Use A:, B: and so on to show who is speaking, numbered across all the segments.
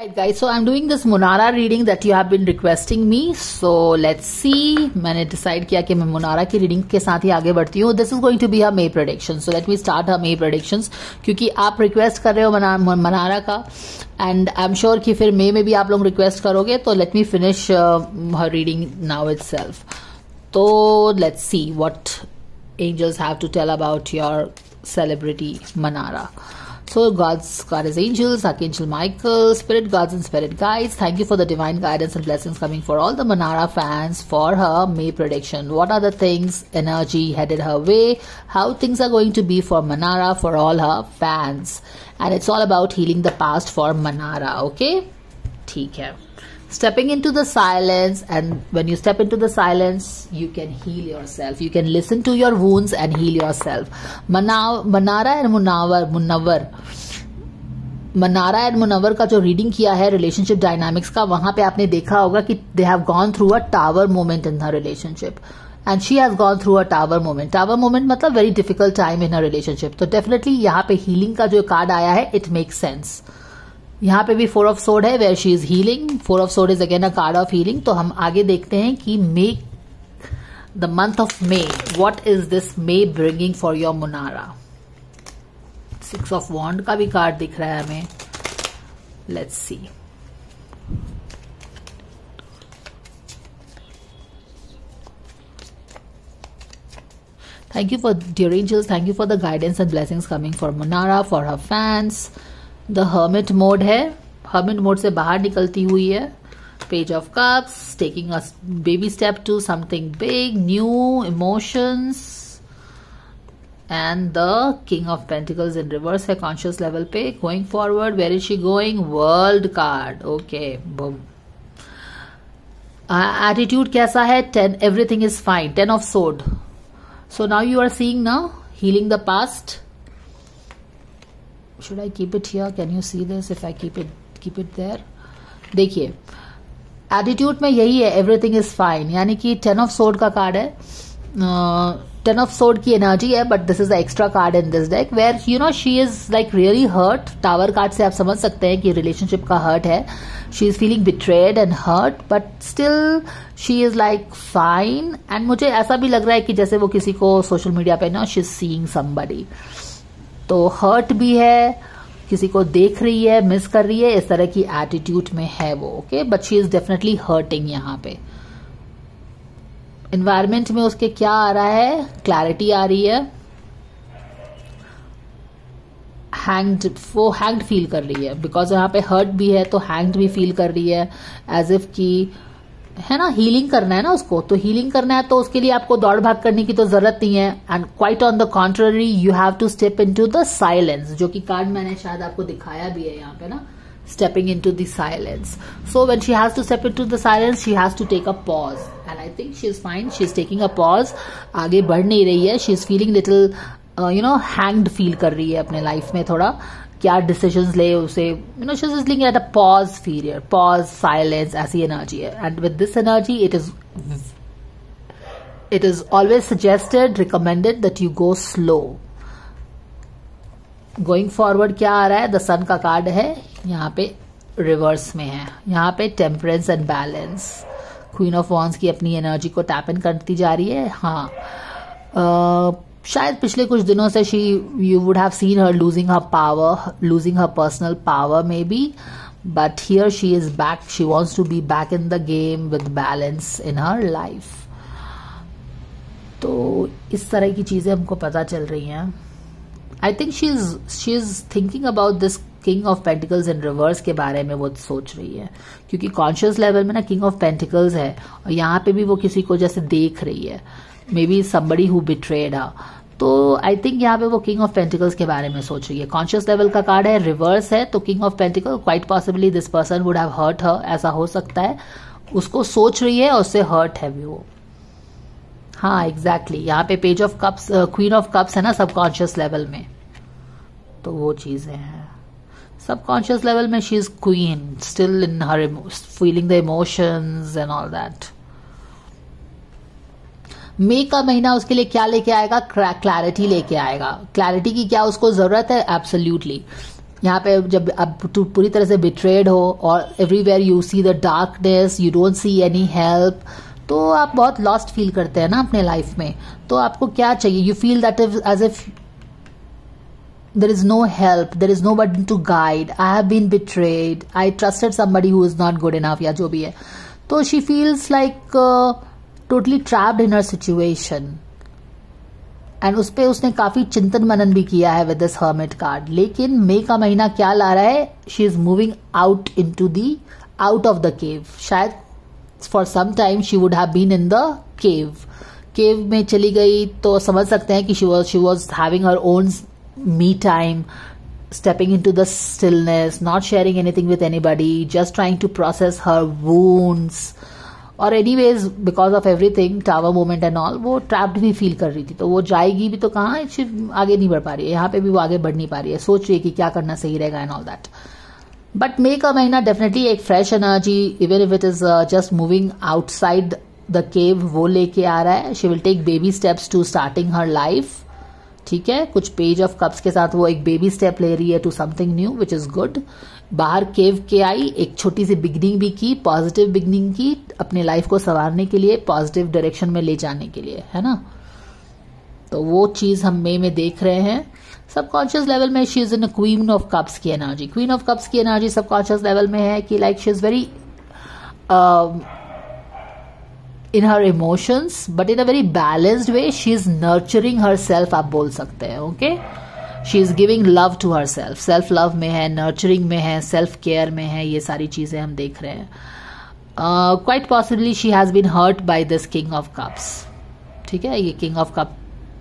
A: Right guys, so I'm doing this Munara reading that you have been requesting me. So let's see. मैंने decide किया कि मैं मुनारा की reading के साथ ही आगे बढ़ती हूँ This is going to be her May prediction. So let me start her May predictions. क्योंकि आप request कर रहे हो मनारा का and I'm sure कि फिर May में भी आप लोग request करोगे तो let me finish uh, her reading now itself. तो let's see what angels have to tell about your celebrity Manara. So God's God is angels, Archangel Michael, spirit gods and spirit guides. Thank you for the divine guidance and blessings coming for all the Manara fans for her May prediction. What are the things, energy headed her way? How things are going to be for Manara for all her fans? And it's all about healing the past for Manara, okay? ठीक है stepping into the silence, and when you step into the silence, you can heal yourself. You can listen to your wounds and heal yourself. Manara and munawar munawar Mannara and Munawar का जो reading किया है relationship dynamics का, वहाँ पे आपने देखा होगा कि they have gone through a tower moment in her relationship and she has gone through a tower moment tower moment मतलब very difficult time in her relationship तो डेफिनेटली यहाँ पे हीलिंग का जो कार्ड आया है इट मेक्स सेंस यहाँ पे भी फोर ऑफ़ सोड है where she is healing four of swords is again a card of healing तो हम आगे देखते हैं कि May the month of May what is this May bringing for your Mannara six of wands का भी card दिख रहा है हमें let's see Thank you for dear angels. Thank you for the guidance and blessings coming for Munara, for her fans. The hermit mode है। Hermit mode से बाहर निकलती हुई है। Page of cups taking a baby step to something big new emotions and the king of pentacles in reverse है conscious level पे। Going forward where is she going world card okay Bum attitude कैसा है? Ten everything is fine ten of swords so now you are seeing ना healing the past should I keep it here? Can you see this if I keep it keep it there? देखिए attitude में यही है everything is fine यानी कि ten of सोड का card है। टेन ऑफ़ सोड की एनर्जी है but this is the extra card in this deck where you know she is like really hurt tower card से आप समझ सकते हैं कि रिलेशनशिप का हर्ट है। She is feeling betrayed and hurt but still she is like fine and मुझे ऐसा भी लग रहा है कि जैसे वो किसी को सोशल मीडिया पे ना शी इज़ सीइंग समबडी तो हर्ट भी है, किसी को देख रही है मिस कर रही है, इस तरह की एटीट्यूड में है वो okay but she is definitely hurting यहाँ पे। इन्वायरमेंट में उसके क्या आ रहा है? क्लैरिटी आ रही है। हैंग्ड वो हैंग्ड फील कर रही है। बिकॉज़ यहाँ पे हर्ट भी है तो हैंग्ड भी फील कर रही है। एज इफ़ की है ना हीलिंग करना है ना उसको तो हीलिंग करना है तो उसके लिए आपको दौड़ भाग करने की तो ज़रूरत नहीं है। And quite on the contrary you have to step into the silence जो कि कार्ड मैंने शायद आपको दिखाया भी है यहाँ पे ना stepping into the silence so when she has to step into the silence she has to take a pause and I think she is fine she is taking a pause आगे बढ़ नहीं रही है she is feeling little you know hanged feel कर रही है अपने life में थोड़ा। क्या डिसीज़न ले उसे you know she is linger at a pause period pause silence ऐसी एनर्जी है. And with this energy it is it is always suggested recommended that you go slow going forward क्या आ रहा है? द सन का card है यहाँ पे रिवर्स में है. यहाँ पे temperance and balance queen of wands की अपनी एनर्जी को टैप इन करती जा रही है. हाँ. Uh, शायद पिछले कुछ दिनों से she you would have seen her losing her power losing her personal power maybe but here she is back she wants to be back in the game with balance in her life तो इस तरह की चीज़ें हमको पता चल रही हैं। I think she is she is thinking about this king of pentacles in reverse के बारे में वो सोच रही है। क्योंकि कॉन्शियस लेवल में ना किंग ऑफ़ पेंटिकल्स है और यहाँ पे भी वो किसी को जैसे देख रही है। May be somebody who betrayed तो आई थिंक यहाँ पे वो किंग ऑफ़ पेंटिकल्स के बारे में सोच रही है कॉन्शियस लेवल का कार्ड है रिवर्स है तो king of pentacle quite possibly this person would have hurt her ऐसा हो सकता है। उसको सोच रही है और उससे हर्ट है भी वो। हाँ एग्जैक्टली exactly. यहाँ पे page of cups queen of cups है ना सबकॉन्शियस लेवल में। तो वो चीज़ें हैं। सबकॉन्शियस लेवल में she is queen still in her feeling the emotions and all that May का महीना उसके लिए क्या लेके आएगा? क्लैरिटी लेके आएगा। क्लैरिटी की क्या उसको ज़रूरत है? एब्सोल्यूटली यहाँ पे जब अब पूरी तरह से बिट्रेड हो और everywhere you see the darkness you don't see any help तो आप बहुत लॉस्ट फील करते हैं ना अपने लाइफ में। तो आपको क्या चाहिए? You feel that as if there is no help, there is nobody to guide. I have been betrayed. I trusted somebody who is not good enough या जो भी है। तो she feels like uh, trapped in her situation and उस पर उसने काफ़ी चिंतन मनन भी किया है विद दिस हर्मिट कार्ड लेकिन मे का महीना क्या ला रहा है? She is moving out into the out of the cave शायद for some time she would have been in the cave cave में चली गई तो समझ सकते हैं कि she was she was having her own me time stepping into the stillness, not sharing anything with anybody, just trying to process her wounds, और any ways because of everything tower moment and all वो trapped भी feel कर रही थी। तो वो जाएगी भी तो कहाँ आगे नहीं बढ़ पा रही है। यहाँ पे भी वो आगे बढ़ नहीं पा रही है। सोच रही है कि क्या करना सही रहेगा and all that but May का महीना डेफिनेटली एक fresh energy even if it is just moving outside the cave वो लेके आ रहा है। She will take baby steps to starting her life ठीक है? कुछ पेज ऑफ़ कप्स के साथ वो एक बेबी स्टेप ले रही है to something new which is good बाहर केव के आई, एक छोटी सी बिगनिंग भी की पॉजिटिव बिगनिंग की, अपने लाइफ को संवारने के लिए पॉजिटिव डायरेक्शन में ले जाने के लिए, है ना? तो वो चीज़ हम मे में देख रहे हैं। सबकॉन्शियस लेवल में she is in queen of cups की एनर्जी क्वीन ऑफ़ कप्स की एनर्जी सबकॉन्शियस लेवल में है कि like she is very in her emotions but in a very balanced way she is nurturing herself आप बोल सकते हैं okay she is giving love to herself self love में है नर्चरिंग में है सेल्फ केयर में है ये सारी चीज़ें हम देख रहे हैं। Quite possibly she has been hurt by this king of cups ठीक है? ये king of cup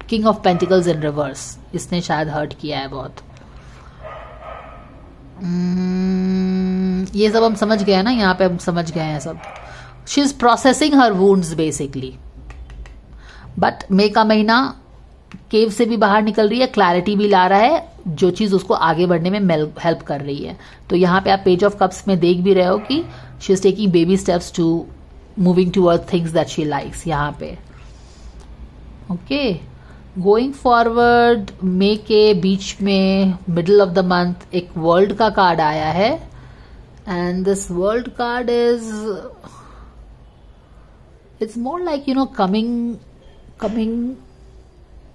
A: king of pentacles in reverse इसने शायद हर्ट किया है बहुत। Hmm, ये सब हम समझ गए हैं ना? यहाँ पे हम समझ गए हैं सब। She is processing her wounds basically but May का महीना केव से भी बाहर निकल रही है क्लैरिटी भी ला रहा है, जो चीज़ उसको आगे बढ़ने में हेल्प कर रही है। तो यहाँ पे आप पेज ऑफ़ कप्स में देख भी रहे हो कि she is taking baby steps to moving to earth things that she likes यहाँ पे। ओके गोइंग फॉरवर्ड मे के बीच में मिडल ऑफ़ द मंथ एक वर्ल्ड का कार्ड आया है। And this world card is it's more like you know coming coming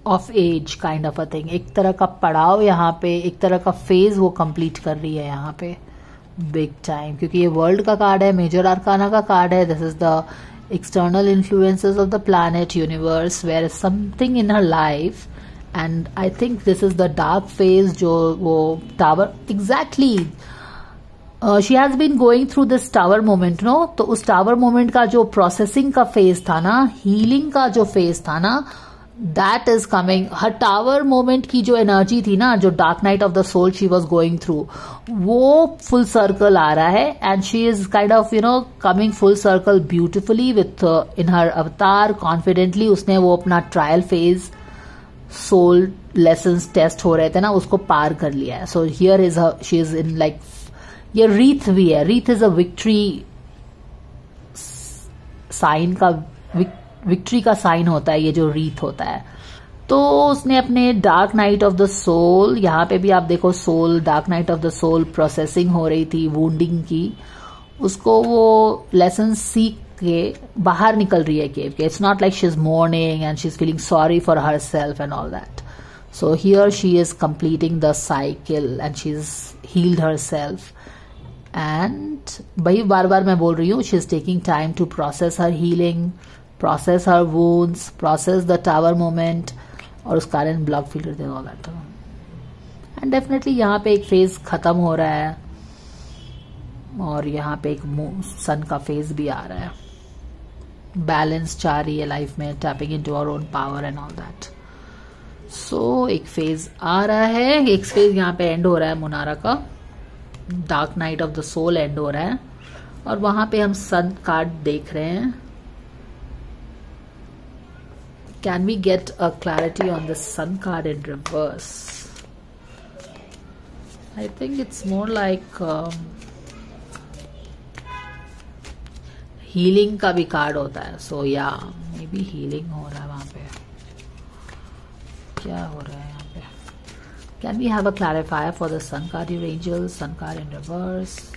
A: of age kind of a thing एक तरह का पड़ाव यहाँ पे एक तरह का फ़ेज़ वो कंप्लीट कर रही है यहाँ पे बिग टाइम क्योंकि ये वर्ल्ड का कार्ड है मेजर आरकाना का कार्ड है. This is the external influences of the planet universe where is something in her life and I think this is the dark phase जो वो tower exactly exactly, she has been going through this tower moment no तो उस tower moment का जो processing का phase था ना healing का जो फ़ेज़ था ना that is coming her tower moment की जो एनर्जी थी ना, जो dark night of the soul she was going through वो फुल सर्कल आ रहा है and she is kind of you know coming full circle beautifully within her avatar confidently उसने वो अपना trial phase soul lesson test हो रहे थे ना, उसको पार कर लिया है. So here is she is in like ये रीथ भी है। Wreath is a victory sign का विक्ट्री का साइन होता है, ये जो रीथ होता है। तो उसने अपने dark night of the soul यहाँ पे भी आप देखो soul dark night of the soul processing हो रही थी वूंडिंग की। उसको वो लेसन सीख के बाहर निकल रही है केव के। It's not like she is mourning and she is feeling sorry for herself and all that she is completing the cycle and she is healed herself and भाई बार बार मैं बोल रही हूँ she is taking time to process her healing process her wounds process the tower moment और उस कारण ब्लॉक फील करते ऑल एंड डेफिनेटली यहाँ पे एक फ़ेज़ खत्म हो रहा है, और यहाँ पे एक सन का फ़ेज़ भी आ रहा है. बैलेंस चाह रही है लाइफ में tapping into our own power and all that so एक फ़ेज़ आ रहा है, एक फ़ेज़ यहाँ पे एंड हो रहा है मुनारा का. Dark night of the soul end हो रहा है। और वहाँ पे हम सन कार्ड देख रहे हैं। Can we get a clarity on the sun card in reverse I think it's more like healing का भी कार्ड होता है। सो या मे बी हीलिंग हो रहा है वहाँ पे। क्या हो रहा है? Can we have a clarifier for the Sun card, your angel? Sun card in reverse.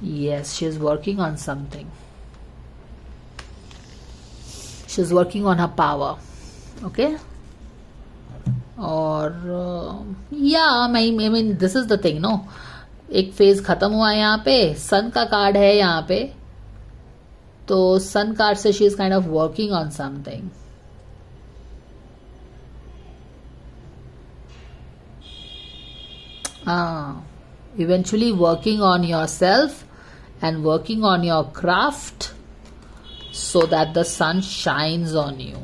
A: Yes, she is working on something. She's working on her power. Okay? Or, uh, yeah, I mean, this is the thing, no? एक phase खत्म हुआ है यहाँ पे सन का card है यहाँ पे तो सन कार्ड से she is kind of working on something eventually working on yourself and working on your craft so that the sun shines on you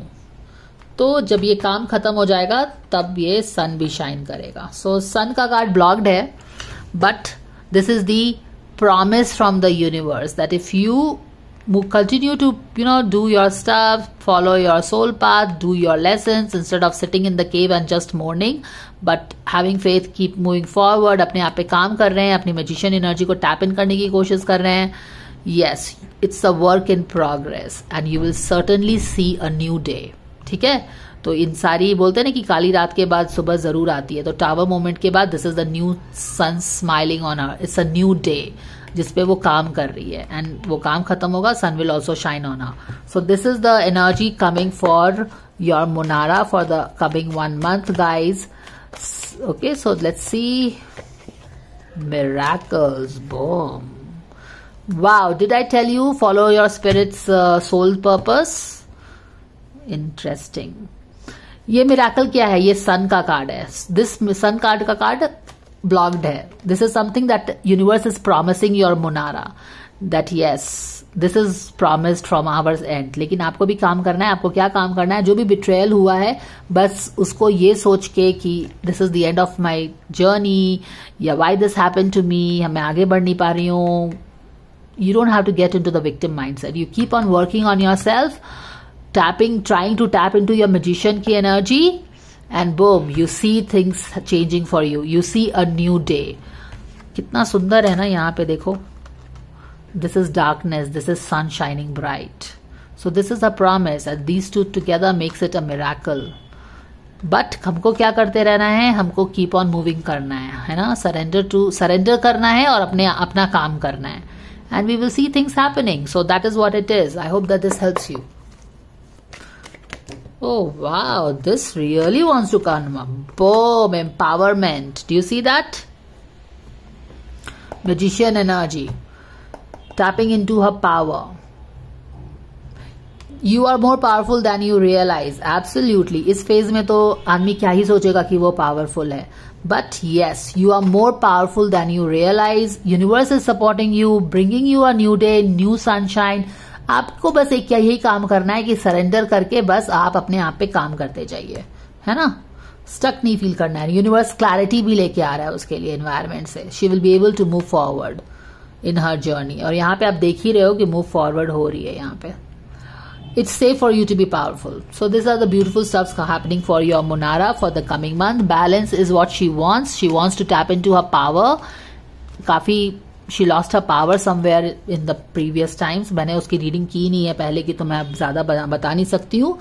A: तो जब ये काम खत्म हो जाएगा तब ये सन भी शाइन करेगा। सो so, सन का कार्ड ब्लॉक्ड है but this is the promise from the universe that if you continue to you know do your stuff follow your soul path do your lessons instead of sitting in the cave and just mourning but having faith keep moving forward अपने आप पे काम कर रहे हैं अपनी magician energy को tap in करने की कोशिश कर रहे हैं yes it's a work in progress and you will certainly see a new day ठीक है तो इन सारी बोलते हैं ना कि काली रात के बाद सुबह ज़रूर आती है तो टावर मोमेंट के बाद this is the new sun smiling on her it's a new day जिसपे वो काम कर रही है। एंड वो काम खत्म होगा sun will also shine on so this is the energy coming for your मुनारा for the coming one month guys okay so let's see boom. Wow did i tell you follow your spirit's uh, soul purpose? Interesting. ये miracle क्या है? ये sun का card है। This sun card का card blocked है this is something that universe is promising your मुनारा that yes this is promised from ours and लेकिन आपको भी काम करना है आपको क्या काम करना है जो भी बिट्रेयल हुआ है बस उसको ये सोच के कि this is the end of my journey या why this happen to me मैं आगे बढ़ नहीं पा रही हूँ you don't have to get into the victim mindset you keep on working on yourself tapping, trying to tap into your magician ki energy and boom, you see things changing for you. You see a new day. कितना सुंदर है ना यहाँ पे देखो। This is darkness this is sun shining bright so this is a promise and these two together makes it a miracle but हमको क्या करते रहना है? हमको कीप ऑन मूविंग करना है है ना? सरेंडर टू सरेंडर करना है और अपने, अपना काम करना है। And we will see things happening so that is what it is I hope that this helps you Oh wow, this really wants to come up. Boom, empowerment. Do you see that? Magician energy. Tapping into her power. You are more powerful than you realise absolutely इस phase में तो आदमी क्या ही सोचेगा कि वो powerful है but yes you are more powerful than you realise universe is supporting you bringing you a new day new sunshine आपको बस एक क्या यही काम करना है कि सरेंडर करके बस आप अपने आप पे काम करते जाइए, है ना? स्टक नहीं फील करना है। यूनिवर्स क्लैरिटी भी लेके आ रहा है उसके लिए एनवायरमेंट से। She will be able to move forward in her journey और यहाँ पे आप देख ही रहे हो कि मूव फॉरवर्ड हो रही है यहाँ पे। It's safe for you to be powerful so this are the beautiful stuffs happening for your मुनारा for the coming month balance is what she wants she wants to tap into her power काफ़ी She lost her power somewhere in the previous times मैंने उसकी reading की नहीं है पहले की तो मैं ज्यादा बता नहीं सकती हूँ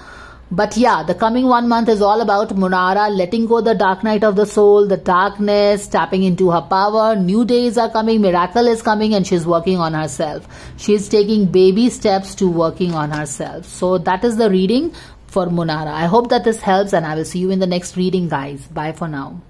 A: But yeah, the coming one month is all about Munara letting go the dark night of the soul, the darkness, tapping into her power. New days are coming, miracle is coming, and she's working on herself. She's taking baby steps to working on herself. So that is the reading for Munara. I hope that this helps, and I will see you in the next reading, guys. Bye for now.